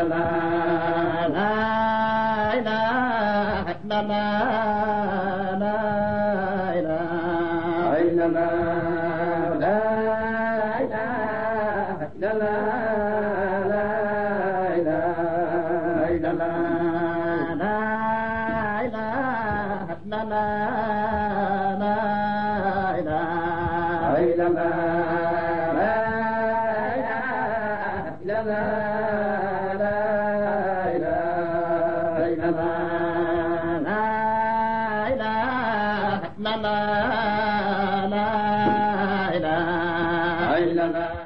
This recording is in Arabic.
إلا الله لا إله إلا الله لا إله إلا الله لا إله إلا الله لا إله إلا الله لا إله إلا الله لا إله إلا الله لا إله إلا الله. لنا لا إله إلا الله